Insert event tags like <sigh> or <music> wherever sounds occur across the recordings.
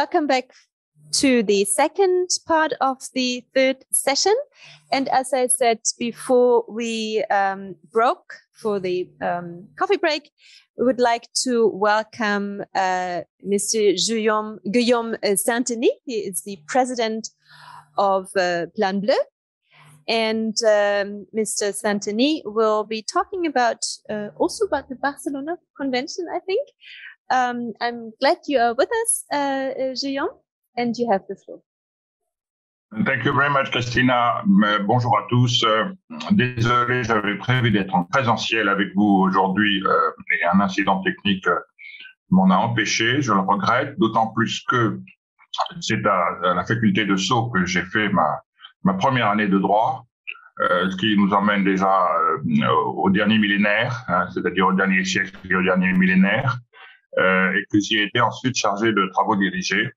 welcome back to the second part of the third session. And as I said before we um, broke for the um, coffee break, we would like to welcome uh, Mr. Guillaume, Guillaume Saint-Denis. He is the president of uh, Plan Bleu. And um, Mr. Saint-Denis will be talking about uh, also about the Barcelona Convention, I think. Um, I'm glad you are with us, uh, Guillaume, and you have the floor. Thank you very much, Christina. Bonjour à tous. Euh, désolé, j'avais prévu d'être en présentiel avec vous aujourd'hui euh, et un incident technique euh, m'en a empêché. Je le regrette, d'autant plus que c'est à, la faculté de Sceaux que j'ai fait ma, ma première année de droit, ce qui nous emmène déjà au dernier millénaire, hein, c'est-à-dire au dernier siècle et au dernier millénaire, et que j'y ai été ensuite chargé de travaux dirigés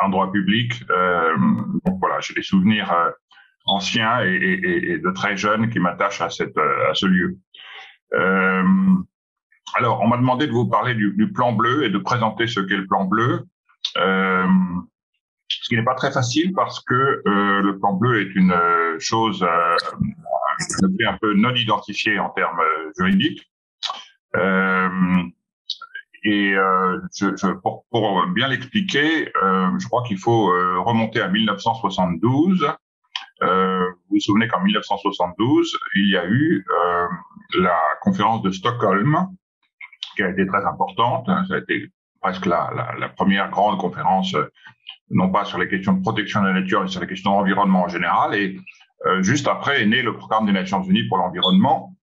en droit public. Euh, donc voilà, j'ai des souvenirs euh, anciens et, de très jeunes qui m'attachent à, à ce lieu. Euh, alors, on m'a demandé de vous parler du, plan bleu et de présenter ce qu'est le plan bleu. Euh, ce qui n'est pas très facile parce que euh, le plan bleu est une chose euh, un peu non identifiée en termes juridiques. Et euh, je, je, pour, pour, bien l'expliquer, euh, je crois qu'il faut euh, remonter à 1972. Euh, vous vous souvenez qu'en 1972, il y a eu euh, la conférence de Stockholm, qui a été très importante. Ça a été presque la, la, la première grande conférence, non pas sur les questions de protection de la nature, mais sur les questions d'environnement en général. Et juste après est né le programme des Nations Unies pour l'environnement,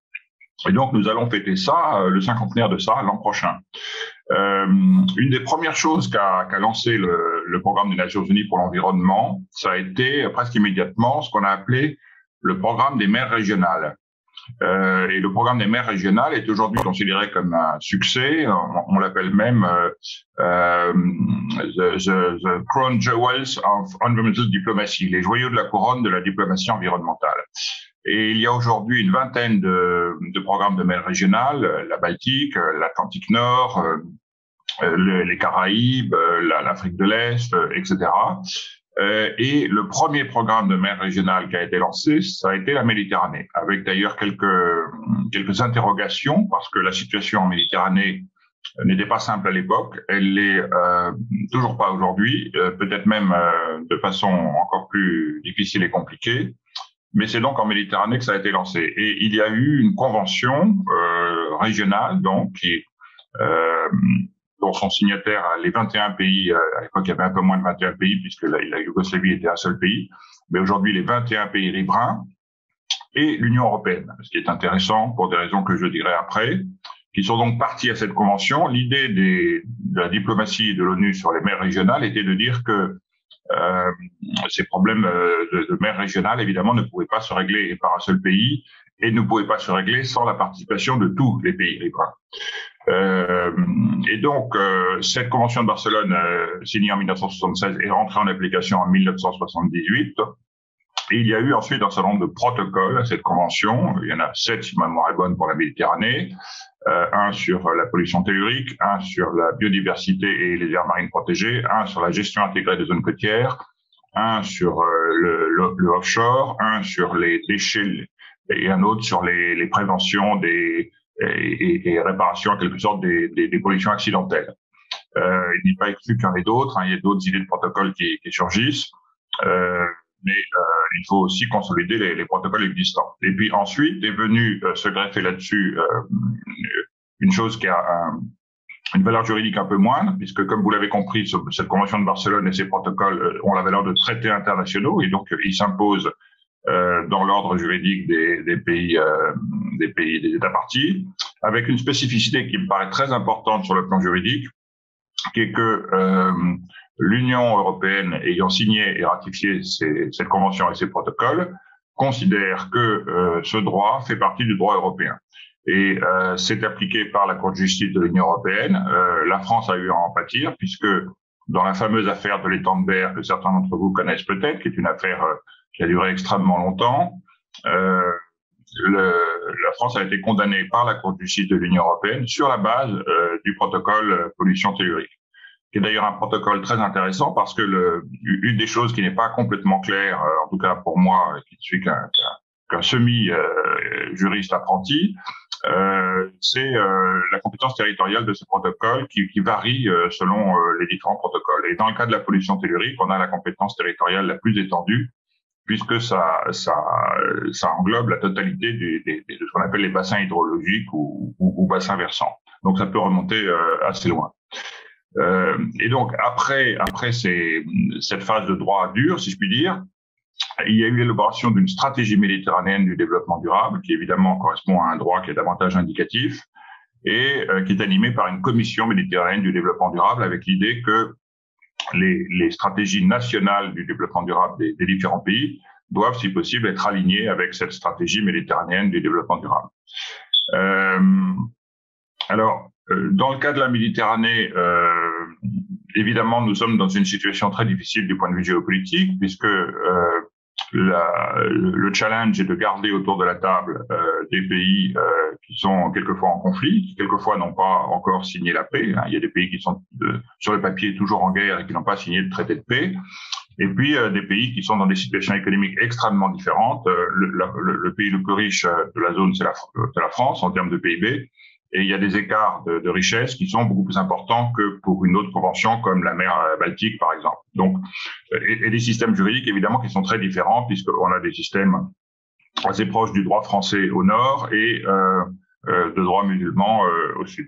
et donc, nous allons fêter ça, euh, le cinquantenaire de ça, l'an prochain. Euh, une des premières choses qu'a qu lancé le, le, programme des Nations Unies pour l'environnement, ça a été presque immédiatement ce qu'on a appelé le programme des mers régionales. Euh, et le programme des mers régionales est aujourd'hui considéré comme un succès. On, l'appelle même euh, euh the, the, the, Crown Jewels of Environmental Diplomacy, les joyaux de la couronne de la diplomatie environnementale. Et il y a aujourd'hui une vingtaine de, de, programmes de mer régionales, euh, la Baltique, euh, l'Atlantique Nord, euh, les Caraïbes, l'Afrique de l'Est, etc. et le premier programme de mer régionale qui a été lancé, ça a été la Méditerranée, avec d'ailleurs quelques, quelques interrogations, parce que la situation en Méditerranée n'était pas simple à l'époque, elle l'est toujours pas aujourd'hui, peut-être même de façon encore plus difficile et compliquée. Mais c'est donc en Méditerranée que ça a été lancé. Et il y a eu une convention euh, régionale, donc, qui, euh, dont sont signataires les 21 pays. Euh, à l'époque, il y avait un peu moins de 21 pays, puisque la, la Yougoslavie était un seul pays. Mais aujourd'hui, les 21 pays riverains et l'Union européenne, ce qui est intéressant pour des raisons que je dirai après, qui sont donc partis à cette convention. L'idée de la diplomatie de l'ONU sur les mers régionales était de dire que euh, ces problèmes euh, de, de mer régionale, évidemment, ne pouvaient pas se régler par un seul pays et ne pouvaient pas se régler sans la participation de tous les pays riverains. Euh, et donc, euh, cette convention de Barcelone, euh, signée en 1976, est rentrée en application en 1978. Et il y a eu ensuite un certain nombre de protocoles à cette convention. Il y en a sept, si ma mémoire est bonne, pour la Méditerranée. Euh, un sur la pollution tellurique, un sur la biodiversité et les aires marines protégées, un sur la gestion intégrée des zones côtières, un sur euh, le, offshore, un sur les déchets et un autre sur les, préventions des, et, réparations en quelque sorte des, pollutions accidentelles. Euh, il n'est pas exclu qu'il y en ait d'autres, hein, il y a d'autres idées de protocoles qui, qui surgissent. Mais euh, il faut aussi consolider les, les, protocoles existants. Et puis ensuite est venu euh, se greffer là-dessus euh, une chose qui a un, une valeur juridique un peu moindre, puisque comme vous l'avez compris, cette convention de Barcelone et ces protocoles euh, ont la valeur de traités internationaux et donc ils s'imposent euh, dans l'ordre juridique des, des pays, euh, des pays, des États partis, avec une spécificité qui me paraît très importante sur le plan juridique, qui est que l'Union européenne ayant signé et ratifié ces, cette convention et ces protocoles considère que euh, ce droit fait partie du droit européen. Et euh, c'est appliqué par la Cour de justice de l'Union européenne. Euh, la France a eu à en pâtir puisque dans la fameuse affaire de l'étang de Berre que certains d'entre vous connaissent peut-être, qui est une affaire euh, qui a duré extrêmement longtemps, euh, le, la France a été condamnée par la Cour de justice de l'Union européenne sur la base euh, du protocole pollution tellurique. Qui est d'ailleurs un protocole très intéressant parce que le, une des choses qui n'est pas complètement claire, euh, en tout cas pour moi, qui ne suis qu'un semi-juriste apprenti, euh, c'est euh, la compétence territoriale de ce protocole qui, qui varie euh, selon les différents protocoles. Et dans le cas de la pollution tellurique, on a la compétence territoriale la plus étendue puisque ça, ça, ça englobe la totalité des, des, de ce qu'on appelle les bassins hydrologiques ou, ou, ou bassins versants. Donc ça peut remonter assez loin. Euh, et donc après, après ces, cette phase de droit dur, si je puis dire, il y a eu l'élaboration d'une stratégie méditerranéenne du développement durable, qui évidemment correspond à un droit qui est davantage indicatif, et euh, qui est animée par une commission méditerranéenne du développement durable, avec l'idée que les, les, stratégies nationales du développement durable des, des, différents pays doivent, si possible, être alignées avec cette stratégie méditerranéenne du développement durable. Euh, alors, dans le cas de la Méditerranée, euh, évidemment, nous sommes dans une situation très difficile du point de vue géopolitique, puisque euh, la, le challenge est de garder autour de la table euh, des pays euh, qui sont quelquefois en conflit, qui quelquefois n'ont pas encore signé la paix. Hein. Il y a des pays qui sont sur le papier toujours en guerre et qui n'ont pas signé le traité de paix. Et puis euh, des pays qui sont dans des situations économiques extrêmement différentes. Euh, le, le, le, pays le plus riche de la zone, c'est la, la, France en termes de PIB. Et il y a des écarts de, de, richesse qui sont beaucoup plus importants que pour une autre convention comme la mer euh, Baltique, par exemple. Donc, euh, et, des systèmes juridiques, évidemment, qui sont très différents, puisqu'on a des systèmes assez proches du droit français au nord et euh, de droit musulman au sud.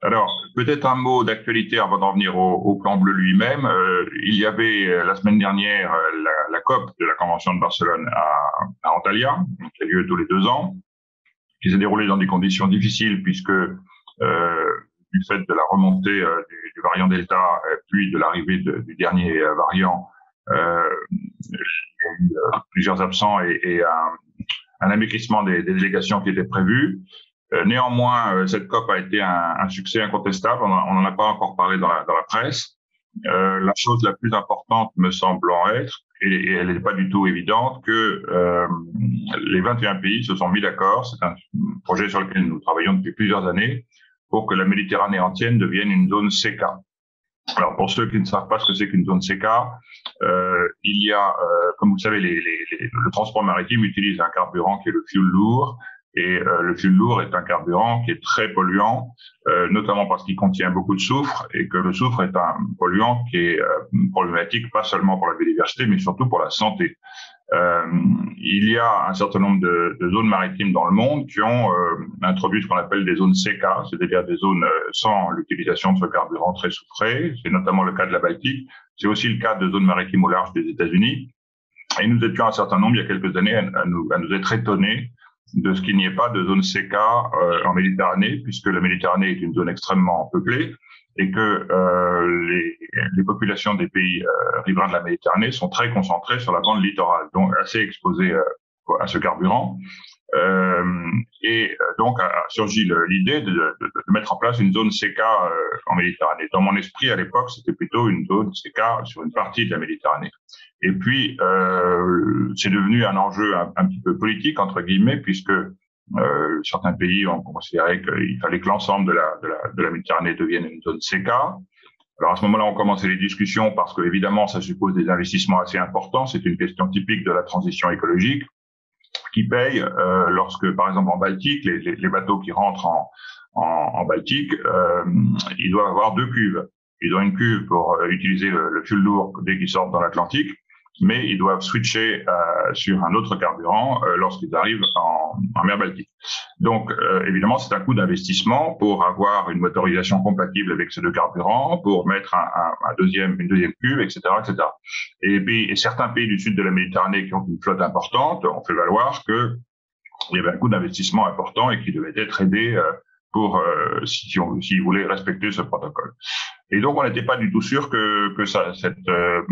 Alors, peut-être un mot d'actualité avant d'en venir au, plan bleu lui-même. Il y avait la semaine dernière la, la, COP de la Convention de Barcelone à, à Antalya, qui a lieu tous les deux ans qui s'est déroulé dans des conditions difficiles puisque euh, du fait de la remontée euh, du, variant Delta, euh, puis de l'arrivée du dernier euh, variant, euh, il y a eu plusieurs absents et, un, un, des, délégations qui étaient prévues. néanmoins, cette COP a été un, succès incontestable. On n'en a pas encore parlé dans la presse. Euh, la chose la plus importante me semblant être, et, elle n'est pas du tout évidente, que euh, les 21 pays se sont mis d'accord, c'est un projet sur lequel nous travaillons depuis plusieurs années, pour que la Méditerranée entière devienne une zone CECA. Alors pour ceux qui ne savent pas ce que c'est qu'une zone CECA, euh, il y a, euh, comme vous savez, les, les, les, le transport maritime utilise un carburant qui est le fuel lourd, et euh, le fuel lourd est un carburant qui est très polluant, euh, notamment parce qu'il contient beaucoup de soufre et que le soufre est un polluant qui est euh, problématique pas seulement pour la biodiversité, mais surtout pour la santé. Euh, il y a un certain nombre de, de, zones maritimes dans le monde qui ont introduit ce qu'on appelle des zones CECA, c'est-à-dire des zones sans l'utilisation de ce carburant très soufré. C'est notamment le cas de la Baltique. C'est aussi le cas de zones maritimes au large des États-Unis. Et nous étions un certain nombre, il y a quelques années, à nous, à nous être étonnés de ce qu'il n'y ait pas de zone CK euh, en Méditerranée, puisque la Méditerranée est une zone extrêmement peuplée et que euh, les, les, populations des pays euh, riverains de la Méditerranée sont très concentrées sur la bande littorale, donc assez exposées euh, à ce carburant. Euh, et donc a, surgi l'idée de, de, de, mettre en place une zone CK en Méditerranée. Dans mon esprit, à l'époque, c'était plutôt une zone CK sur une partie de la Méditerranée. Et puis, euh, c'est devenu un enjeu un, un, petit peu politique, entre guillemets, puisque euh, certains pays ont considéré qu'il fallait que l'ensemble de la, de, la, de la Méditerranée devienne une zone CK. Alors à ce moment-là, on commençait les discussions parce que évidemment, ça suppose des investissements assez importants. C'est une question typique de la transition écologique qui paye euh, lorsque, par exemple, en Baltique, les, bateaux qui rentrent en, en, en Baltique, euh, ils doivent avoir deux cuves. Ils ont une cuve pour euh, utiliser le, le fuel lourd dès qu'ils sortent dans l'Atlantique mais ils doivent switcher euh, sur un autre carburant euh, lorsqu'ils arrivent en, en, mer Baltique. Donc, euh, évidemment, c'est un coût d'investissement pour avoir une motorisation compatible avec ces deux carburants, pour mettre un, un, un deuxième, une deuxième cuve, etc., etc. Et, puis, et certains pays du sud de la Méditerranée qui ont une flotte importante ont fait valoir que il y avait un coût d'investissement important et qui devait être aidé euh, pour euh, si on s'ils voulaient respecter ce protocole. Et donc on n'était pas du tout sûr que que ça, cette euh,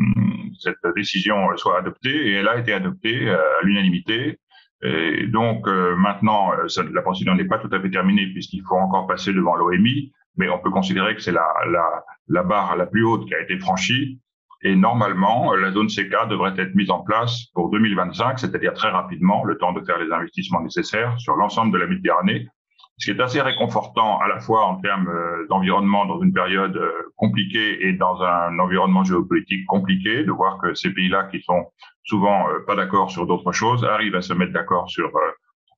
cette décision soit adoptée et elle a été adoptée euh, à l'unanimité. Et donc euh, maintenant ça, la procédure n'est pas tout à fait terminée puisqu'il faut encore passer devant l'OMI, mais on peut considérer que c'est la, la la barre la plus haute qui a été franchie. Et normalement, la zone CK devrait être mise en place pour 2025, c'est-à-dire très rapidement, le temps de faire les investissements nécessaires sur l'ensemble de la Méditerranée ce qui est assez réconfortant à la fois en termes euh, d'environnement dans une période euh, compliquée et dans un environnement géopolitique compliqué, de voir que ces pays-là qui sont souvent euh, pas d'accord sur d'autres choses arrivent à se mettre d'accord sur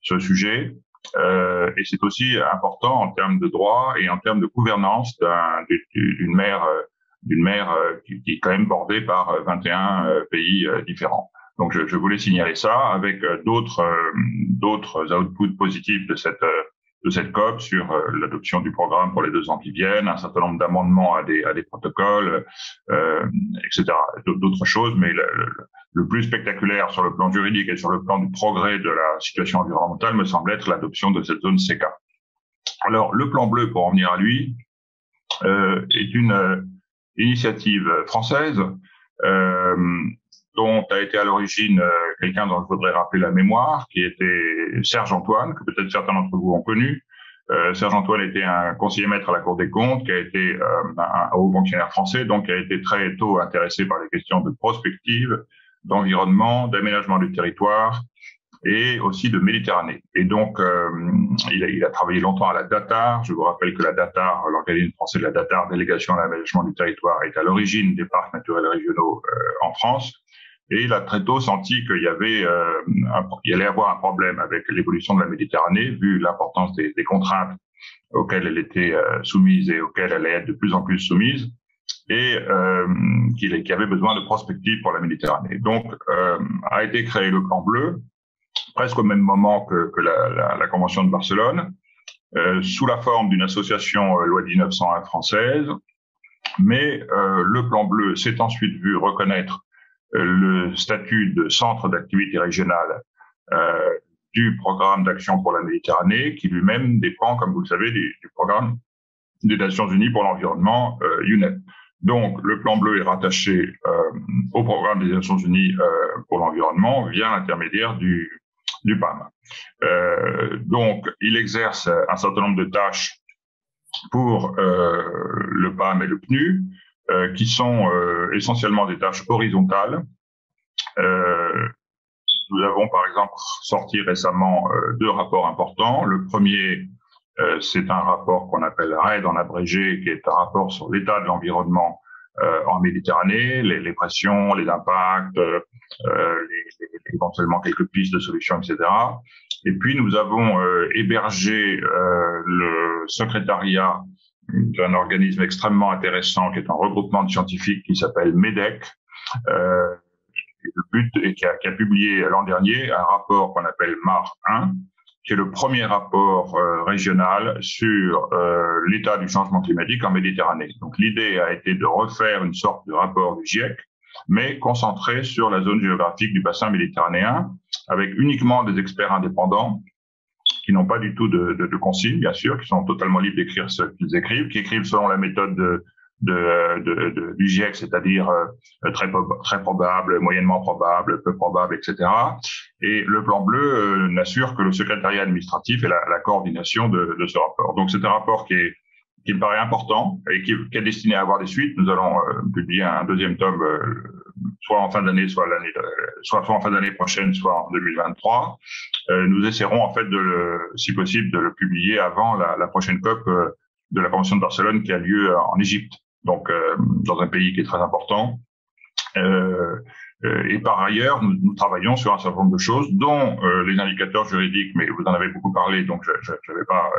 ce sujet. et c'est aussi important en termes de droit et en termes de gouvernance d'une mer d'une mer qui, est quand même bordée par 21 pays différents. Donc je, voulais signaler ça avec d'autres d'autres outputs positifs de cette de cette COP sur euh, l'adoption du programme pour les deux ans qui viennent, un certain nombre d'amendements à des, à des protocoles, euh, etc. D'autres choses, mais le, plus spectaculaire sur le plan juridique et sur le plan du progrès de la situation environnementale me semble être l'adoption de cette zone CK. Alors, le plan bleu, pour en venir à lui, euh, est une euh, initiative française euh, dont a été à l'origine euh, quelqu'un dont je voudrais rappeler la mémoire, qui était Serge Antoine, que peut-être certains d'entre vous ont connu. Euh, Serge Antoine était un conseiller maître à la Cour des comptes, qui a été euh, un haut fonctionnaire français, donc qui a été très tôt intéressé par les questions de prospective, d'environnement, d'aménagement du territoire et aussi de Méditerranée. Et donc, euh, il, a, il, a, travaillé longtemps à la DATAR. Je vous rappelle que la DATAR, l'organisme français de la DATAR, délégation à l'aménagement du territoire, est à l'origine des parcs naturels régionaux euh, en France. Et il a très tôt senti qu'il y avait, euh, il allait avoir un problème avec l'évolution de la Méditerranée, vu l'importance des, contraintes auxquelles elle était euh, soumise et auxquelles elle allait être de plus en plus soumise, et euh, qu'il y avait besoin de prospective pour la Méditerranée. Donc, euh, a été créé le plan bleu, presque au même moment que, que la, la, la, Convention de Barcelone, euh, sous la forme d'une association loi 1901 française, mais le plan bleu s'est ensuite vu reconnaître le statut de centre d'activité régionale euh, du programme d'action pour la Méditerranée, qui lui-même dépend, comme vous le savez, du, programme des Nations Unies pour l'environnement, euh, UNEP. Donc, le plan bleu est rattaché euh, au programme des Nations Unies euh, pour l'environnement via l'intermédiaire du, du PAM. Euh, donc, il exerce un certain nombre de tâches pour euh, le PAM et le PNU, qui sont euh, essentiellement des tâches horizontales. Euh, nous avons par exemple sorti récemment deux rapports importants. Le premier, c'est un rapport qu'on appelle RAID en abrégé, qui est un rapport sur l'état de l'environnement en Méditerranée, les, les, pressions, les impacts, euh, les, les, éventuellement quelques pistes de solutions, etc. Et puis nous avons euh, hébergé euh, le secrétariat d'un organisme extrêmement intéressant qui est un regroupement de scientifiques qui s'appelle MEDEC. Euh, le but et qui a, a publié l'an dernier un rapport qu'on appelle MAR 1, qui est le premier rapport euh, régional sur euh, l'état du changement climatique en Méditerranée. Donc l'idée a été de refaire une sorte de rapport du GIEC, mais concentré sur la zone géographique du bassin méditerranéen, avec uniquement des experts indépendants qui n'ont pas du tout de, de, de consignes, bien sûr, qui sont totalement libres d'écrire ce qu'ils écrivent, qui écrivent selon la méthode de, de, de, du GIEC, c'est-à-dire euh, très, très probable, moyennement probable, peu probable, etc. Et le plan bleu euh, n'assure que le secrétariat administratif et la, la coordination de, de, ce rapport. Donc c'est un rapport qui est qui me paraît important et qui, est destiné à avoir des suites. Nous allons euh, publier un deuxième tome, euh, soit en fin d'année, soit l'année, soit, en fin d'année prochaine, soit en 2023. Euh, nous essaierons en fait de le, si possible, de le publier avant la, la prochaine COP euh, de la Convention de Barcelone qui a lieu en Égypte, donc euh, dans un pays qui est très important. Et par ailleurs, nous, nous, travaillons sur un certain nombre de choses, dont les indicateurs juridiques, mais vous en avez beaucoup parlé, donc je ne vais pas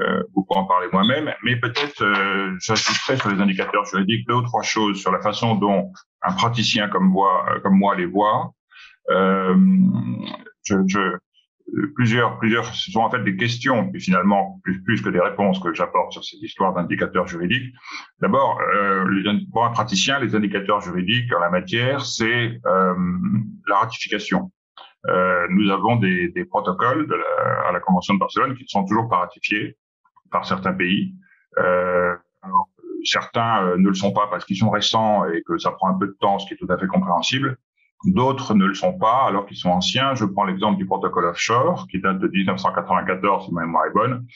euh, beaucoup en parler moi-même, mais peut-être euh, j'ajouterais sur les indicateurs juridiques deux ou trois choses sur la façon dont un praticien comme, moi, comme moi les voit. Euh, je, je, plusieurs, plusieurs, ce sont en fait des questions, puis finalement plus, plus que des réponses que j'apporte sur cette histoire d'indicateurs juridiques. D'abord, euh, pour un praticien, les indicateurs juridiques en la matière, c'est euh, la ratification. Euh, nous avons des, des protocoles de la, à la Convention de Barcelone qui ne sont toujours pas ratifiés par certains pays. Euh, alors, certains euh, ne le sont pas parce qu'ils sont récents et que ça prend un peu de temps, ce qui est tout à fait compréhensible. D'autres ne le sont pas alors qu'ils sont anciens. Je prends l'exemple du protocole offshore qui date de 1994, si ma mémoire est bonne,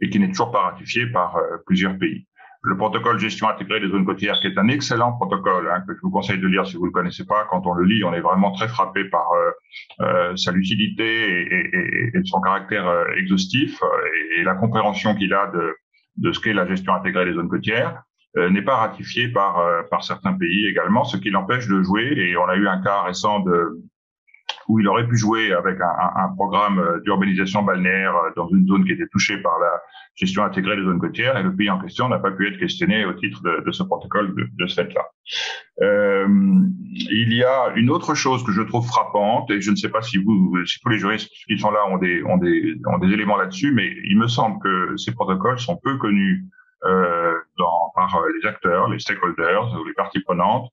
et qui n'est toujours pas ratifié par euh, plusieurs pays. le protocole gestion intégrée des zones côtières, qui est un excellent protocole, hein, que je vous conseille de lire si vous ne le connaissez pas. Quand on le lit, on est vraiment très frappé par euh, euh sa lucidité et, son caractère euh, exhaustif et, la compréhension qu'il a de ce qu'est la gestion intégrée des zones côtières. Euh, n'est pas ratifié par par certains pays également, ce qui l'empêche de jouer. Et on a eu un cas récent de où il aurait pu jouer avec un, un programme d'urbanisation balnéaire dans une zone qui était touchée par la gestion intégrée des zones côtières, et le pays en question n'a pas pu être questionné au titre de, de ce protocole de, de ce fait-là. Euh, il y a une autre chose que je trouve frappante, et je ne sais pas si vous, si tous les juristes qui sont là ont des, ont des, ont des éléments là-dessus, mais il me semble que ces protocoles sont peu connus euh, par les acteurs, les stakeholders ou les parties prenantes,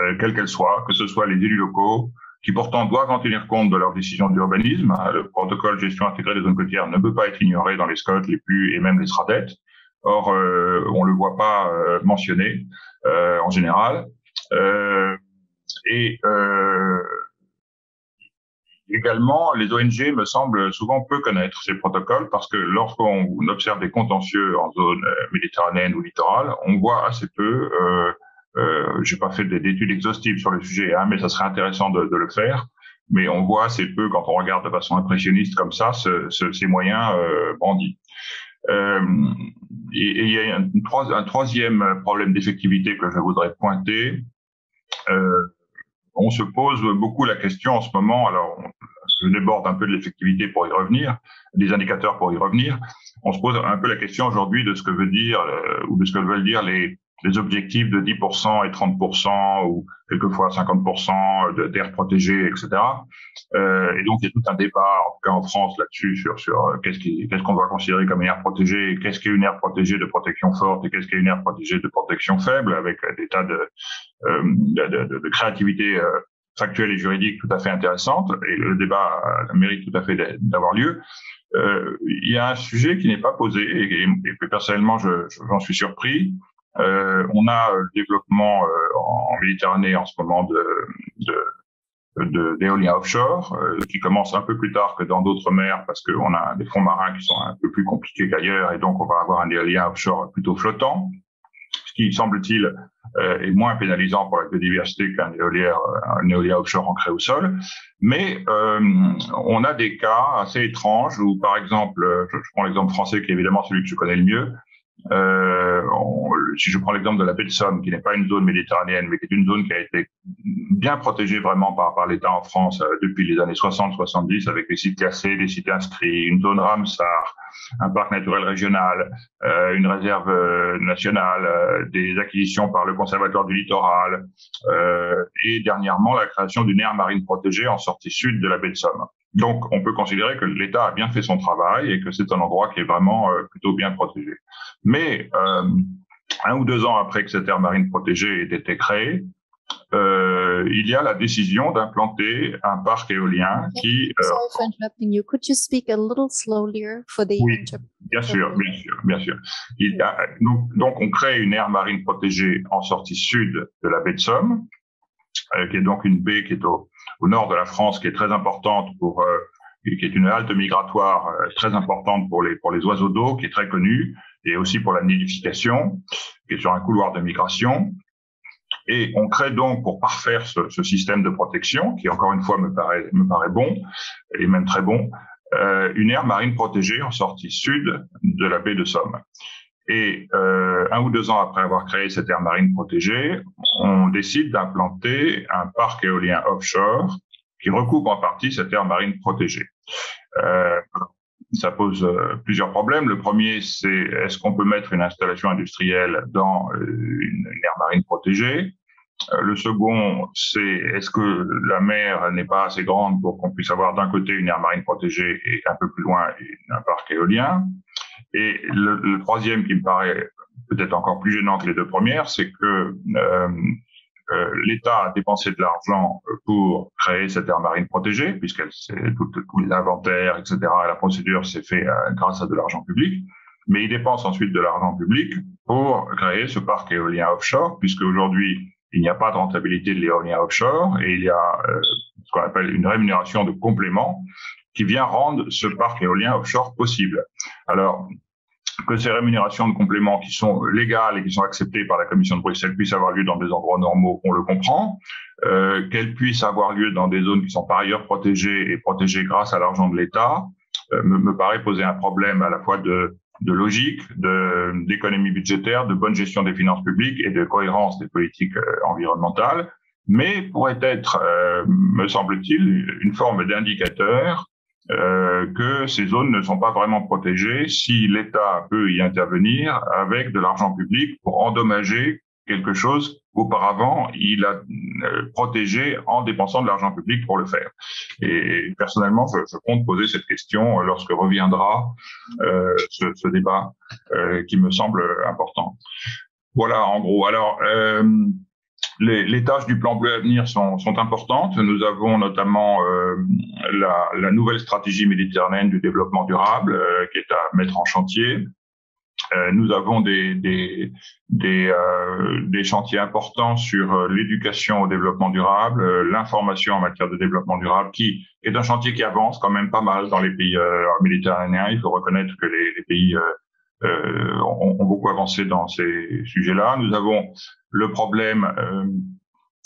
euh, quelles qu'elles soient, que ce soit les élus locaux, qui pourtant doivent en tenir compte de leurs décisions d'urbanisme. Le protocole gestion intégrée des zones côtières ne peut pas être ignoré dans les SCOT, les PLU et même les SRADET. Or, euh, on le voit pas euh, mentionné euh, en général. Euh, et euh, également, les ONG me semblent souvent peu connaître ces protocoles parce que lorsqu'on observe des contentieux en zone méditerranéenne ou littorale, on voit assez peu euh, euh, j'ai pas fait d'études exhaustives sur le sujet, hein, mais ça serait intéressant de, de, le faire. Mais on voit assez peu quand on regarde de façon impressionniste comme ça ce, ce, ces moyens euh, bandits. Euh, et, il y a un, un, troisième problème d'effectivité que je voudrais pointer. Euh, on se pose beaucoup la question en ce moment. Alors, je déborde un peu de l'effectivité pour y revenir, des indicateurs pour y revenir. On se pose un peu la question aujourd'hui de ce que veut dire euh, ou de ce que veulent dire les les objectifs de 10% et 30% ou quelquefois 50% d'air protégé, etc. Euh, et donc il y a tout un débat, en tout cas en France, là-dessus sur sur euh, qu'est-ce qu'on doit considérer comme une aire protégée, qu'est-ce qu'est une aire protégée de protection forte et qu'est-ce qu'est une aire protégée de protection faible, avec des tas de euh, de, de, de, créativité euh, factuelle et juridique tout à fait intéressante. Et le débat mérite tout à fait d'avoir lieu. Euh, il y a un sujet qui n'est pas posé et, et, personnellement j'en suis surpris euh, on a le développement euh, en Méditerranée en ce moment de, de d'éolien offshore, euh, qui commence un peu plus tard que dans d'autres mers parce qu'on a des fonds marins qui sont un peu plus compliqués qu'ailleurs et donc on va avoir un éolien offshore plutôt flottant, ce qui semble-t-il euh, est moins pénalisant pour la biodiversité qu'un éolien, un éolien offshore ancré au sol. Mais euh, on a des cas assez étranges où, par exemple, je, je prends l'exemple français qui est évidemment celui que je connais le mieux, euh, si je prends l'exemple de la baie de Somme, qui n'est pas une zone méditerranéenne, mais qui est une zone qui a été bien protégée vraiment par, par l'État en France euh, depuis les années 60-70, avec des sites classés, des sites inscrits, une zone Ramsar, un parc naturel régional, euh, une réserve euh, nationale, euh, des acquisitions par le Conservatoire du littoral, et dernièrement la création d'une aire marine protégée en sortie sud de la baie de Somme. Donc, on peut considérer que l'État a bien fait son travail et que c'est un endroit qui est vraiment plutôt bien protégé. Mais euh, un ou deux ans après que cette aire marine protégée ait été créée, euh, il y a la décision d'implanter un parc éolien qui. Euh, Sorry for interrupting you. Could you speak a little slowlier for the oui, bien sûr, bien sûr, bien sûr. Il y a, donc, donc, on crée une aire marine protégée en sortie sud de la baie de Somme, euh, qui est donc une baie qui est au, au, nord de la France, qui est très importante pour, euh, qui est une halte migratoire euh, très importante pour les pour les oiseaux d'eau, qui est très connue et aussi pour la nidification, qui est sur un couloir de migration. Et on crée donc, pour parfaire ce, ce, système de protection, qui encore une fois me paraît, me paraît bon, et même très bon, euh, une aire marine protégée en sortie sud de la baie de Somme. Et euh, un ou deux ans après avoir créé cette aire marine protégée, on décide d'implanter un parc éolien offshore qui recoupe en partie cette aire marine protégée. Euh, ça pose euh, plusieurs problèmes. Le premier, c'est est-ce qu'on peut mettre une installation industrielle dans euh, une, aire marine protégée? Le second, c'est est-ce que la mer n'est pas assez grande pour qu'on puisse avoir d'un côté une aire marine protégée et un peu plus loin un parc éolien? Et le, le troisième qui me paraît peut-être encore plus gênant que les deux premières, c'est que euh, euh, l'État a dépensé de l'argent euh, pour créer cette aire marine protégée, puisque tous les inventaires, etc., la procédure s'est fait euh, grâce à de l'argent public. Mais il dépense ensuite de l'argent public pour créer ce parc éolien offshore, puisque aujourd'hui, il n'y a pas de rentabilité de l'éolien offshore et il y a ce qu'on appelle une rémunération de complément qui vient rendre ce parc éolien offshore possible. Alors, que ces rémunérations de complément qui sont légales et qui sont acceptées par la Commission de Bruxelles puissent avoir lieu dans des endroits normaux, on le comprend, euh, qu'elles puissent avoir lieu dans des zones qui sont par ailleurs protégées et protégées grâce à l'argent de l'État, euh, me, me, paraît poser un problème à la fois de, de logique, d'économie budgétaire, de bonne gestion des finances publiques et de cohérence des politiques euh, environnementales, mais pourrait être, euh, me semble-t-il, une forme d'indicateur euh, que ces zones ne sont pas vraiment protégées si l'État peut y intervenir avec de l'argent public pour endommager quelque chose qu'auparavant il a euh, protégé en dépensant de l'argent public pour le faire. Et personnellement, je, compte poser cette question lorsque reviendra euh, ce, ce, débat euh, qui me semble important. Voilà, en gros. Alors, les, les, tâches du plan bleu à venir sont, sont importantes. Nous avons notamment euh, la, la, nouvelle stratégie méditerranéenne du développement durable euh, qui est à mettre en chantier. Euh, nous avons des, des, des, euh, des, chantiers importants sur euh, l'éducation au développement durable, l'information en matière de développement durable, qui est un chantier qui avance quand même pas mal dans les pays méditerranéens. Il faut reconnaître que les, les pays euh, ont, beaucoup avancé dans ces sujets-là. Nous avons le problème, euh,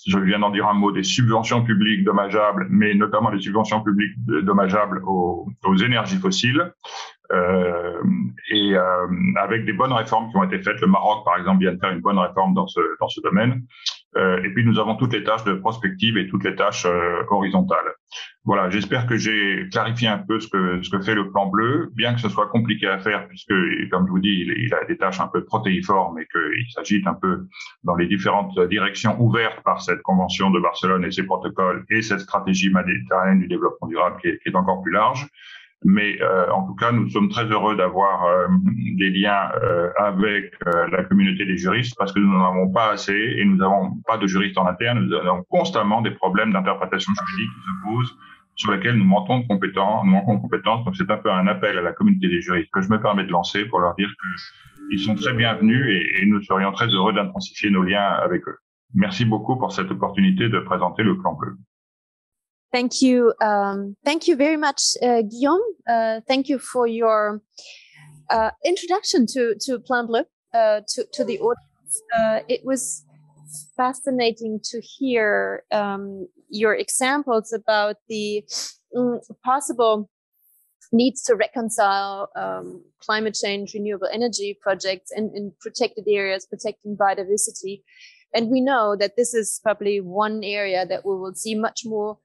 je viens d'en dire un mot, des subventions publiques dommageables, mais notamment des subventions publiques dommageables aux, aux énergies fossiles. Euh, et euh, avec des bonnes réformes qui ont été faites. Le Maroc, par exemple, vient de faire une bonne réforme dans ce, dans ce domaine. Euh, et puis nous avons toutes les tâches de prospective et toutes les tâches euh, horizontales. Voilà, j'espère que j'ai clarifié un peu ce que ce que fait le plan bleu, bien que ce soit compliqué à faire puisque, comme je vous dis, il, a des tâches un peu protéiformes et qu'il s'agite un peu dans les différentes directions ouvertes par cette convention de Barcelone et ses protocoles et cette stratégie méditerranéenne du développement durable qui est encore plus large. Mais euh, en tout cas, nous sommes très heureux d'avoir euh, des liens euh, avec euh, la communauté des juristes parce que nous n'en avons pas assez et nous n'avons pas de juristes en interne. Nous avons constamment des problèmes d'interprétation juridique qui se posent sur lesquels nous manquons de compétences. Nous manquons de compétences. Donc c'est un peu un appel à la communauté des juristes que je me permets de lancer pour leur dire qu'ils sont très bienvenus et, et nous serions très heureux d'intensifier nos liens avec eux. Merci beaucoup pour cette opportunité de présenter le plan bleu. Thank you. Um, thank you very much, uh, Guillaume. Uh, thank you for your uh, introduction to, to Plan uh, to, to the audience. Uh, it was fascinating to hear um, your examples about the um, possible needs to reconcile um, climate change, renewable energy projects in, in protected areas, protecting biodiversity. And we know that this is probably one area that we will see much more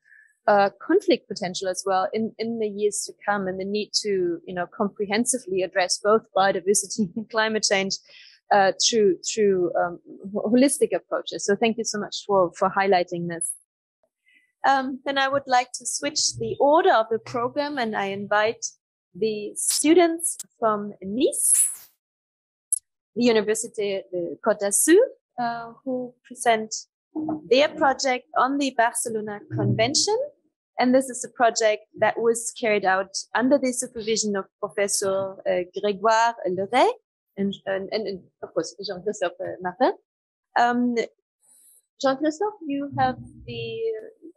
uh, conflict potential as well in, in the years to come and the need to, you know, comprehensively address both biodiversity and climate change uh, through through um, holistic approaches. So thank you so much for for highlighting this. Um, then I would like to switch the order of the program and I invite the students from Nice, the Université de Côte d'Azur, uh, who present their project on the Barcelona Convention. And this is a project that was carried out under the supervision of Professor uh, Grégoire Leray and, and, and, of course, Jean-Christophe uh, Martin. Um, Jean-Christophe, you have the,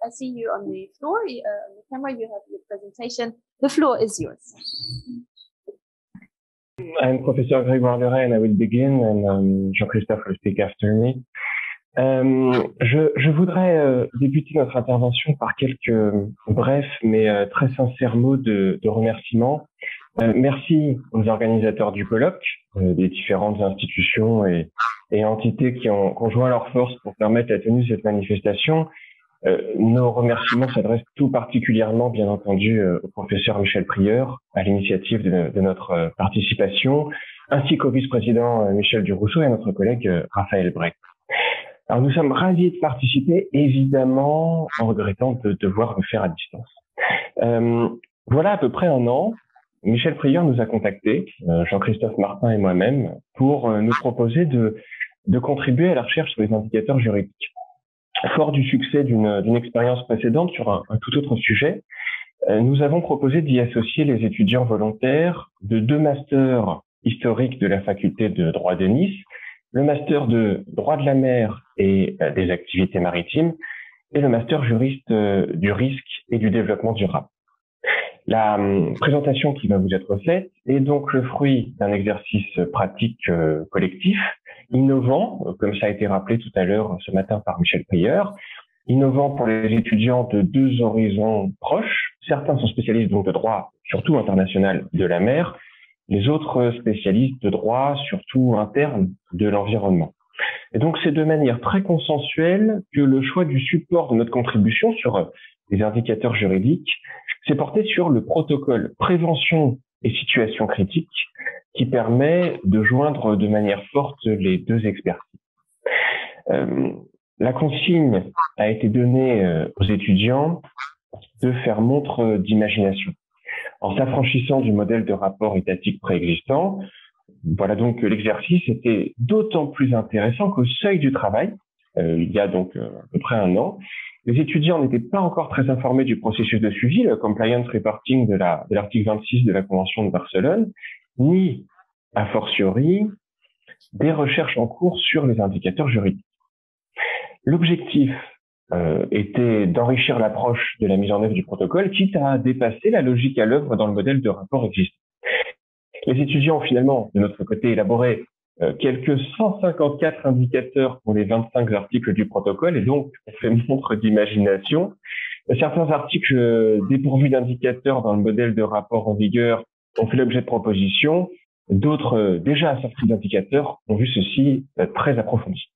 I see you on the floor, uh, on the camera, you have your presentation. The floor is yours. I'm Professor Grégoire Leray and I will begin and um, Jean-Christophe will speak after me. Euh, je, je, voudrais euh, débuter notre intervention par quelques brefs mais euh, très sincères mots de, de remerciement. Euh, merci aux organisateurs du colloque, euh, des différentes institutions et, et entités qui ont, qui ont, joint leurs forces pour permettre la tenue de cette manifestation. nos remerciements s'adressent tout particulièrement, bien entendu, au professeur Michel Prieur, à l'initiative de, de, notre participation, ainsi qu'au vice-président Michel Durousseau et à notre collègue Raphaël Brecht. Alors nous sommes ravis de participer, évidemment en regrettant de devoir le faire à distance. Euh, voilà à peu près un an, Michel Prieur nous a contactés, euh, Jean-Christophe Martin et moi-même, pour euh, nous proposer de, de contribuer à la recherche sur les indicateurs juridiques. Fort du succès d'une expérience précédente sur un, tout autre sujet, euh, nous avons proposé d'y associer les étudiants volontaires de deux masters historiques de la faculté de droit de Nice, le master de droit de la mer et euh, des activités maritimes et le master juriste euh, du risque et du développement durable. La hum, présentation qui va vous être faite est donc le fruit d'un exercice pratique euh, collectif, innovant, comme ça a été rappelé tout à l'heure ce matin par Michel Prieur, innovant pour les étudiants de deux horizons proches. Certains sont spécialistes donc de droit, surtout international, de la mer, les autres spécialistes de droit, surtout interne, de l'environnement. Et donc, c'est de manière très consensuelle que le choix du support de notre contribution sur les indicateurs juridiques s'est porté sur le protocole prévention et situation critique qui permet de joindre de manière forte les deux expertises. Euh, la consigne a été donnée euh, aux étudiants de faire montre d'imagination. En s'affranchissant du modèle de rapport étatique préexistant, voilà donc que l'exercice était d'autant plus intéressant qu'au seuil du travail, euh, il y a donc euh, à peu près un an, les étudiants n'étaient pas encore très informés du processus de suivi, le compliance reporting de l'article 26 de la Convention de Barcelone, ni, a fortiori, des recherches en cours sur les indicateurs juridiques. L'objectif euh, était d'enrichir l'approche de la mise en œuvre du protocole, quitte à dépasser la logique à l'œuvre dans le modèle de rapport existant. Les étudiants ont finalement, de notre côté, élaboré euh, quelques 154 indicateurs pour les 25 articles du protocole et donc on fait montre d'imagination. Certains articles euh, dépourvus d'indicateurs dans le modèle de rapport en vigueur ont fait l'objet de propositions. D'autres déjà assortis d'indicateurs ont vu ceci très approfondi.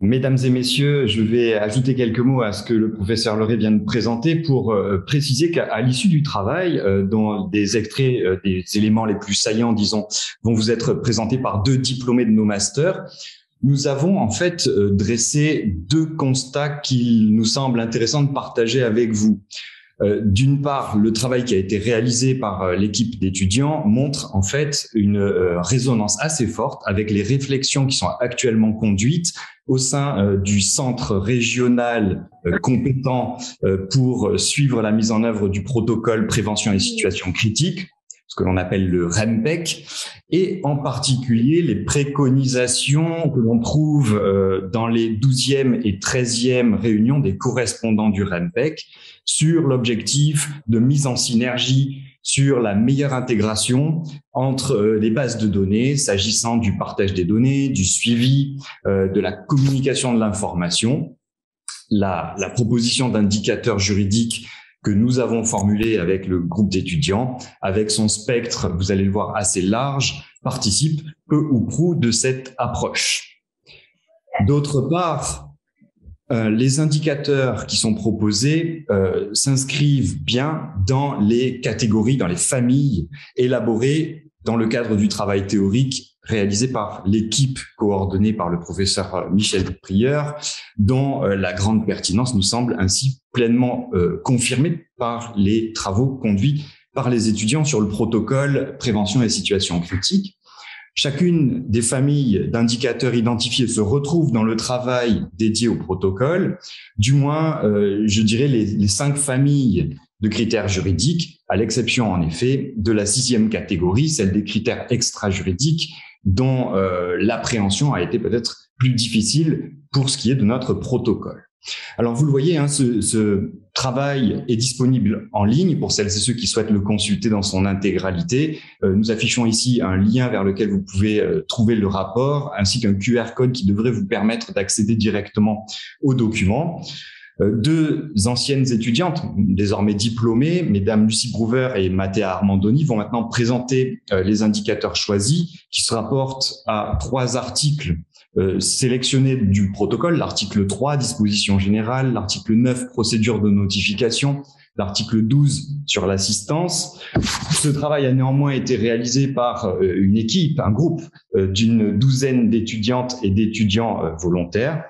Mesdames et messieurs, je vais ajouter quelques mots à ce que le professeur Leray vient de présenter pour euh, préciser qu'à l'issue du travail, euh, dont des extraits euh, des éléments les plus saillants, disons, vont vous être présentés par deux diplômés de nos masters, nous avons en fait dressé deux constats qu'il nous semble intéressant de partager avec vous. D'une part, le travail qui a été réalisé par l'équipe d'étudiants montre en fait une résonance assez forte avec les réflexions qui sont actuellement conduites au sein du centre régional compétent pour suivre la mise en œuvre du protocole prévention et situations critiques ce que l'on appelle le REMPEC, et en particulier les préconisations que l'on trouve euh, dans les 12e et 13e réunions des correspondants du REMPEC sur l'objectif de mise en synergie sur la meilleure intégration entre euh, les bases de données, s'agissant du partage des données, du suivi, euh, de la communication de l'information. La, la proposition d'indicateurs juridiques que nous avons formulé avec le groupe d'étudiants, avec son spectre, vous allez le voir, assez large, participe peu ou prou de cette approche. D'autre part, euh, les indicateurs qui sont proposés euh, s'inscrivent bien dans les catégories, dans les familles élaborées dans le cadre du travail théorique réalisé par l'équipe coordonnée par le professeur Michel Prieur, dont euh, la grande pertinence nous semble ainsi pleinement confirmée par les travaux conduits par les étudiants sur le protocole prévention et situation critique. Chacune des familles d'indicateurs identifiés se retrouve dans le travail dédié au protocole, du moins, je dirais, les, les cinq familles de critères juridiques, à l'exception en effet de la sixième catégorie, celle des critères extra-juridiques, dont euh, l'appréhension a été peut-être plus difficile pour ce qui est de notre protocole. Alors vous le voyez, hein, ce, ce, travail est disponible en ligne pour celles et ceux qui souhaitent le consulter dans son intégralité. Euh, nous affichons ici un lien vers lequel vous pouvez euh, trouver le rapport, ainsi qu'un QR code qui devrait vous permettre d'accéder directement au document. Euh, deux anciennes étudiantes, désormais diplômées, mesdames Lucie Brouver et Mathéa Armandoni, vont maintenant présenter les indicateurs choisis qui se rapportent à trois articles euh, sélectionnés du protocole, l'article 3, disposition générale, l'article 9, procédure de notification, l'article 12 sur l'assistance. Ce travail a néanmoins été réalisé par une équipe, un groupe d'une douzaine d'étudiantes et d'étudiants volontaires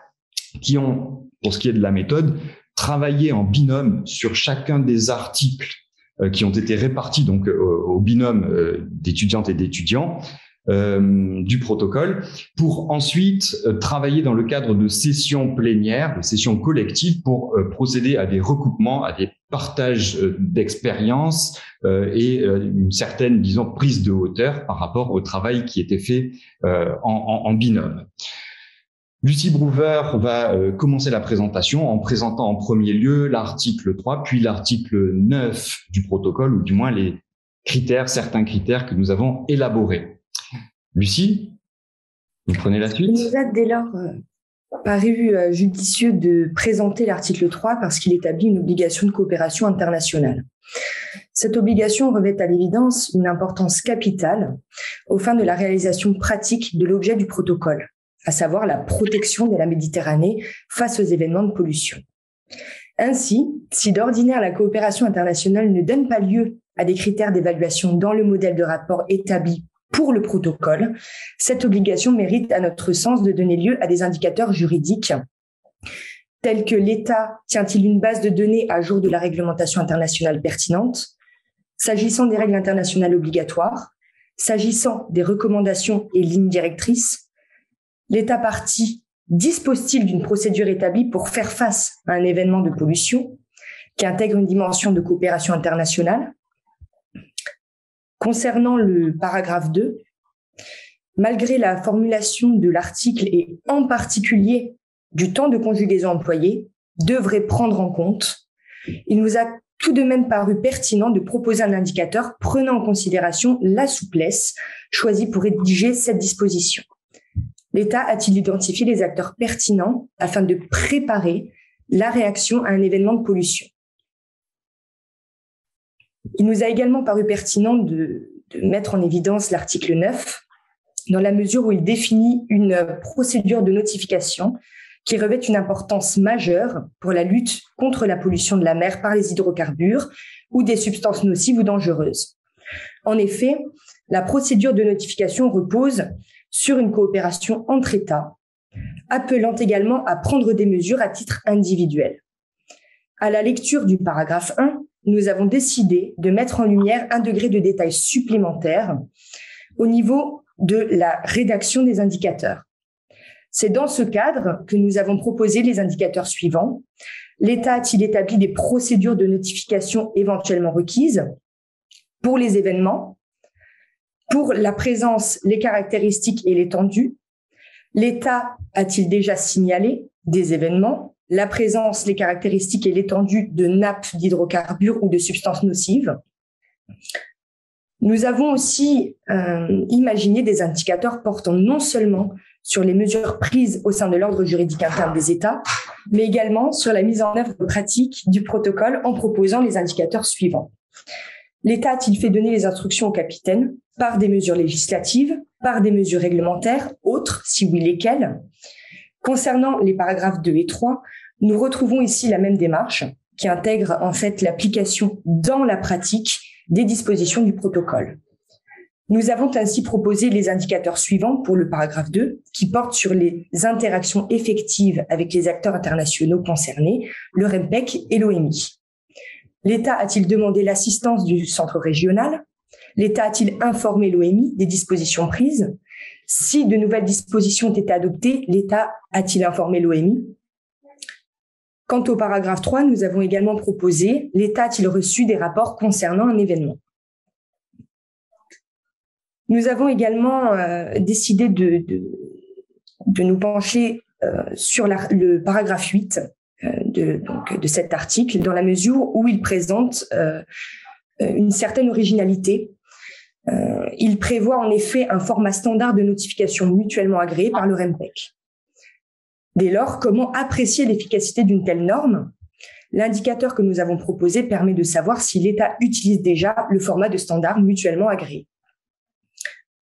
qui ont pour ce qui est de la méthode, travailler en binôme sur chacun des articles euh, qui ont été répartis donc euh, au binôme euh, d'étudiantes et d'étudiants du protocole pour ensuite travailler dans le cadre de sessions plénières, de sessions collectives pour procéder à des recoupements, à des partages d'expériences et une certaine, disons, prise de hauteur par rapport au travail qui était fait en, binôme. Lucie Brouwer va euh, commencer la présentation en présentant en premier lieu l'article 3, puis l'article 9 du protocole, ou du moins les critères, certains critères que nous avons élaborés. Lucie, vous prenez la suite? Il nous a dès lors euh, paru euh, judicieux de présenter l'article 3 parce qu'il établit une obligation de coopération internationale. Cette obligation revêt à l'évidence une importance capitale au fin de la réalisation pratique de l'objet du protocole à savoir la protection de la Méditerranée face aux événements de pollution. Ainsi, si d'ordinaire la coopération internationale ne donne pas lieu à des critères d'évaluation dans le modèle de rapport établi pour le protocole, cette obligation mérite à notre sens de donner lieu à des indicateurs juridiques tels que l'État tient-il une base de données à jour de la réglementation internationale pertinente, s'agissant des règles internationales obligatoires, s'agissant des recommandations et lignes directrices, l'État parti dispose-t-il d'une procédure établie pour faire face à un événement de pollution qui intègre une dimension de coopération internationale Concernant le paragraphe 2, malgré la formulation de l'article et en particulier du temps de conjugaison employé, devrait prendre en compte, il nous a tout de même paru pertinent de proposer un indicateur prenant en considération la souplesse choisie pour rédiger cette disposition. L'État a-t-il identifié les acteurs pertinents afin de préparer la réaction à un événement de pollution? Il nous a également paru pertinent de, mettre en évidence l'article 9 dans la mesure où il définit une procédure de notification qui revêt une importance majeure pour la lutte contre la pollution de la mer par les hydrocarbures ou des substances nocives ou dangereuses. En effet, la procédure de notification repose sur une coopération entre États, appelant également à prendre des mesures à titre individuel. À la lecture du paragraphe 1, nous avons décidé de mettre en lumière un degré de détail supplémentaire au niveau de la rédaction des indicateurs. C'est dans ce cadre que nous avons proposé les indicateurs suivants. L'État a-t-il établi des procédures de notification éventuellement requises pour les événements pour la présence, les caractéristiques et l'étendue, l'État a-t-il déjà signalé des événements, la présence, les caractéristiques et l'étendue de nappes d'hydrocarbures ou de substances nocives Nous avons aussi euh, imaginé des indicateurs portant non seulement sur les mesures prises au sein de l'ordre juridique interne des États, mais également sur la mise en œuvre pratique du protocole en proposant les indicateurs suivants. L'État a-t-il fait donner les instructions au capitaine par des mesures législatives, par des mesures réglementaires, autres, si oui lesquelles? Concernant les paragraphes 2 et 3, nous retrouvons ici la même démarche qui intègre en fait l'application dans la pratique des dispositions du protocole. Nous avons ainsi proposé les indicateurs suivants pour le paragraphe 2 qui portent sur les interactions effectives avec les acteurs internationaux concernés, le REMPEC et l'OMI. L'État a-t-il demandé l'assistance du centre régional? L'État a-t-il informé l'OMI des dispositions prises? Si de nouvelles dispositions ont été adoptées, l'État a-t-il informé l'OMI Quant au paragraphe 3, nous avons également proposé l'État a-t-il reçu des rapports concernant un événement? Nous avons également euh, décidé de, nous pencher euh, sur le paragraphe 8 euh, de, de cet article, dans la mesure où il présente une certaine originalité. Euh, il prévoit en effet un format standard de notification mutuellement agréé par le REMPEC. Dès lors, comment apprécier l'efficacité d'une telle norme? L'indicateur que nous avons proposé permet de savoir si l'État utilise déjà le format de standard mutuellement agréé.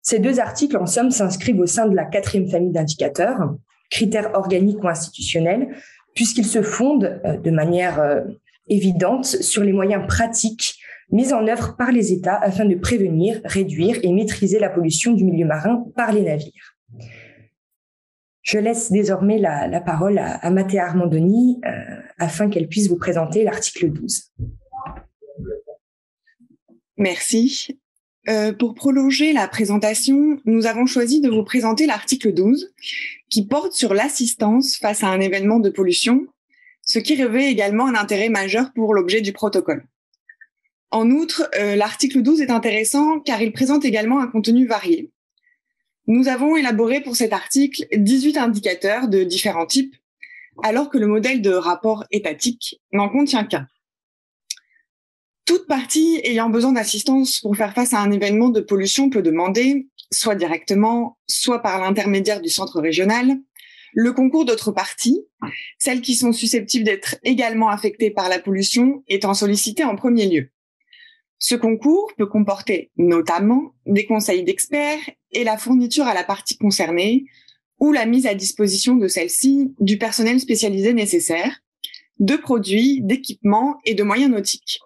Ces deux articles, en somme, s'inscrivent au sein de la quatrième famille d'indicateurs, critères organiques ou institutionnels, puisqu'il se fonde euh, de manière euh, évidente sur les moyens pratiques mis en œuvre par les États afin de prévenir, réduire et maîtriser la pollution du milieu marin par les navires. Je laisse désormais la, parole à, à Mathéa Armandoni euh, afin qu'elle puisse vous présenter l'article 12. Merci. Euh, pour prolonger la présentation, nous avons choisi de vous présenter l'article 12 qui porte sur l'assistance face à un événement de pollution, ce qui revêt également un intérêt majeur pour l'objet du protocole. En outre, euh, l'article 12 est intéressant car il présente également un contenu varié. Nous avons élaboré pour cet article 18 indicateurs de différents types, alors que le modèle de rapport étatique n'en contient qu'un. Toute partie ayant besoin d'assistance pour faire face à un événement de pollution peut demander, soit directement, soit par l'intermédiaire du centre régional, le concours d'autres parties, celles qui sont susceptibles d'être également affectées par la pollution étant sollicitées en premier lieu. Ce concours peut comporter notamment des conseils d'experts et la fourniture à la partie concernée ou la mise à disposition de celle-ci du personnel spécialisé nécessaire, de produits, d'équipements et de moyens nautiques.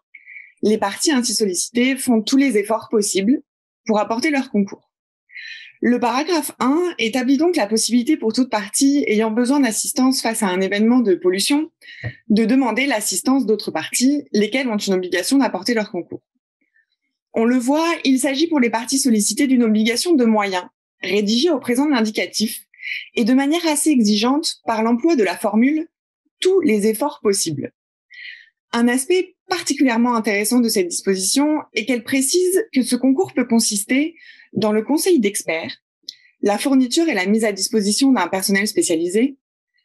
Les parties ainsi sollicitées font tous les efforts possibles pour apporter leur concours. Le paragraphe 1 établit donc la possibilité pour toute partie ayant besoin d'assistance face à un événement de pollution de demander l'assistance d'autres parties, lesquelles ont une obligation d'apporter leur concours. On le voit, il s'agit pour les parties sollicitées d'une obligation de moyens, rédigée au présent de l'indicatif, et de manière assez exigeante par l'emploi de la formule tous les efforts possibles. Un aspect particulièrement intéressant de cette disposition est qu'elle précise que ce concours peut consister dans le conseil d'experts, la fourniture et la mise à disposition d'un personnel spécialisé,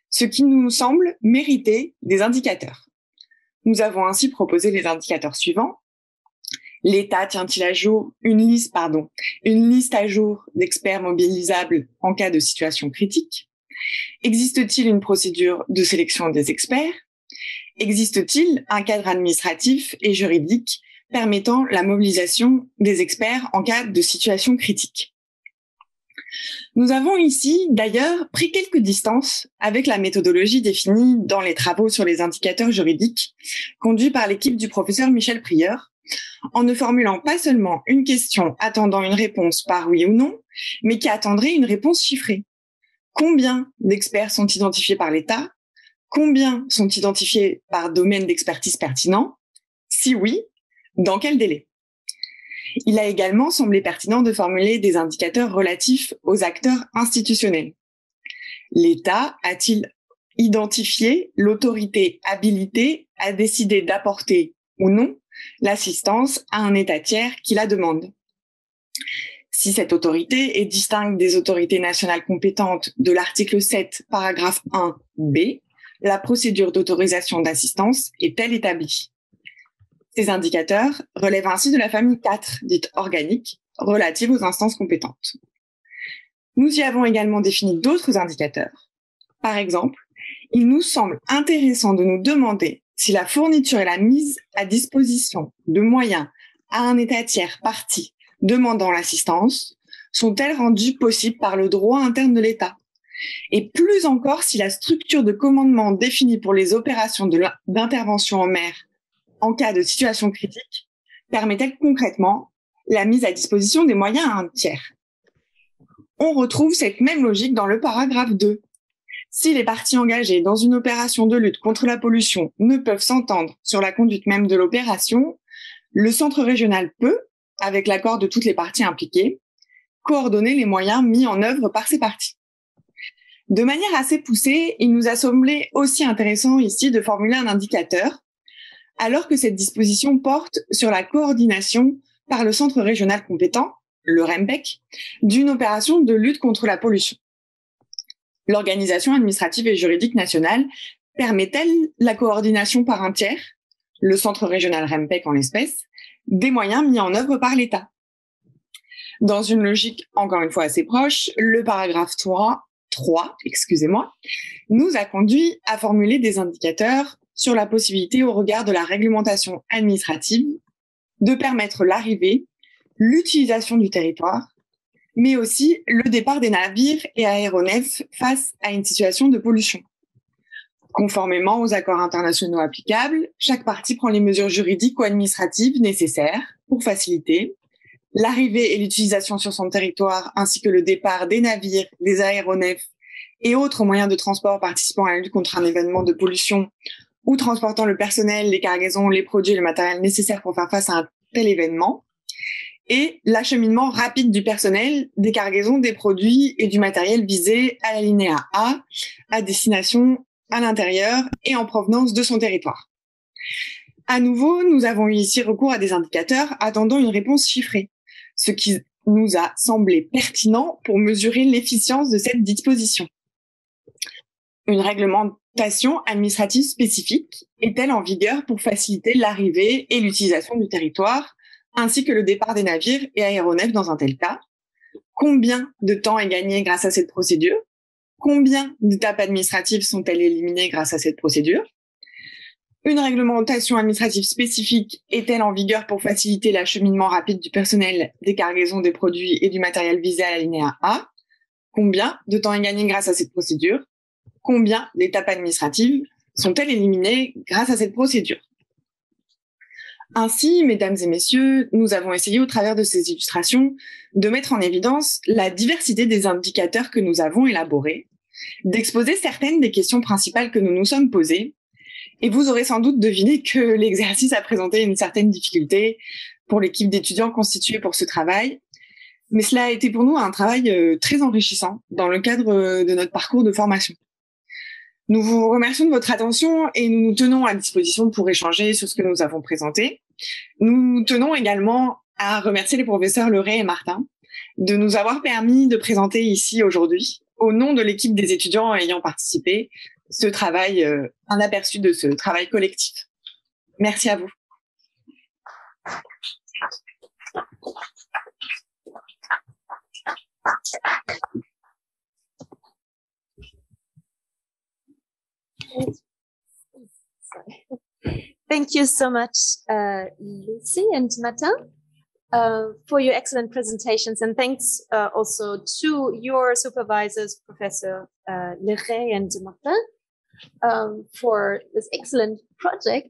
ce qui nous semble mériter des indicateurs. Nous avons ainsi proposé les indicateurs suivants. L'État tient-il à jour? Une liste, pardon, une liste à jour d'experts mobilisables en cas de situation critique? Existe-t-il une procédure de sélection des experts? Existe-t-il un cadre administratif et juridique permettant la mobilisation des experts en cas de situation critique? Nous avons ici d'ailleurs pris quelques distances avec la méthodologie définie dans les travaux sur les indicateurs juridiques conduits par l'équipe du professeur Michel Prieur, en ne formulant pas seulement une question attendant une réponse par oui ou non, mais qui attendrait une réponse chiffrée. Combien d'experts sont identifiés par l'État? Combien sont identifiés par domaine d'expertise pertinent? Si oui, dans quel délai? Il a également semblé pertinent de formuler des indicateurs relatifs aux acteurs institutionnels. L'État a-t-il identifié l'autorité habilitée à décider d'apporter ou non l'assistance à un État tiers qui la demande si cette autorité est distincte des autorités nationales compétentes de l'article 7, paragraphe 1b, la procédure d'autorisation d'assistance est-elle établie? Ces indicateurs relèvent ainsi de la famille 4, dite organique, relative aux instances compétentes. Nous y avons également défini d'autres indicateurs. Par exemple, il nous semble intéressant de nous demander si la fourniture et la mise à disposition de moyens à un État tiers parti demandant l'assistance sont-elles rendues possibles par le droit interne de l'État? Et plus encore si la structure de commandement définie pour les opérations d'intervention en mer en cas de situation critique permet-elle concrètement la mise à disposition des moyens à un tiers On retrouve cette même logique dans le paragraphe 2. Si les parties engagées dans une opération de lutte contre la pollution ne peuvent s'entendre sur la conduite même de l'opération, le centre régional peut, avec l'accord de toutes les parties impliquées, coordonner les moyens mis en œuvre par ces parties. De manière assez poussée, il nous a semblé aussi intéressant ici de formuler un indicateur alors que cette disposition porte sur la coordination par le centre régional compétent, le REMPEC, d'une opération de lutte contre la pollution. L'organisation administrative et juridique nationale permet-elle la coordination par un tiers, le centre régional REMPEC en l'espèce, des moyens mis en œuvre par l'État? Dans une logique encore une fois assez proche, le paragraphe 3, 3 excusez-moi, nous a conduit à formuler des indicateurs sur la possibilité, au regard de la réglementation administrative, de permettre l'arrivée, l'utilisation du territoire, mais aussi le départ des navires et aéronefs face à une situation de pollution. Conformément aux accords internationaux applicables, chaque partie prend les mesures juridiques ou administratives nécessaires pour faciliter l'arrivée et l'utilisation sur son territoire, ainsi que le départ des navires, des aéronefs et autres moyens de transport participant à la lutte contre un événement de pollution ou transportant le personnel, les cargaisons, les produits et le matériel nécessaire pour faire face à un tel événement, et l'acheminement rapide du personnel, des cargaisons, des produits et du matériel visé à la linéa A, à destination à l'intérieur et en provenance de son territoire. À nouveau, nous avons eu ici recours à des indicateurs attendant une réponse chiffrée, ce qui nous a semblé pertinent pour mesurer l'efficience de cette disposition. Une réglementation administrative spécifique est-elle en vigueur pour faciliter l'arrivée et l'utilisation du territoire, ainsi que le départ des navires et aéronefs dans un tel cas. Combien de temps est gagné grâce à cette procédure? Combien d'étapes administratives sont-elles éliminées grâce à cette procédure? Une réglementation administrative spécifique est-elle en vigueur pour faciliter l'acheminement rapide du personnel, des cargaisons des produits et du matériel visé à l'alinéa A? Combien de temps est gagné grâce à cette procédure? Combien d'étapes administratives sont-elles éliminées grâce à cette procédure? Ainsi, mesdames et messieurs, nous avons essayé au travers de ces illustrations de mettre en évidence la diversité des indicateurs que nous avons élaborés, d'exposer certaines des questions principales que nous nous sommes posées. Et vous aurez sans doute deviné que <laughs> l'exercice a présenté une certaine difficulté pour l'équipe d'étudiants constituée pour ce travail. Mais cela a été pour nous un travail euh, très enrichissant dans le cadre euh, de notre parcours de formation. Nous vous remercions de votre attention et nous nous tenons à disposition pour échanger sur ce que nous avons présenté. Nous tenons également à remercier les professeurs Leray et Martin de nous avoir permis de présenter ici aujourd'hui, au nom de l'équipe des étudiants ayant participé, ce travail, euh, un aperçu de ce travail collectif. Merci à vous. Thank you so much, uh, Lucy and Martin, uh, for your excellent presentations. And thanks uh, also to your supervisors, Professor uh, Leray and Martin, um, for this excellent project.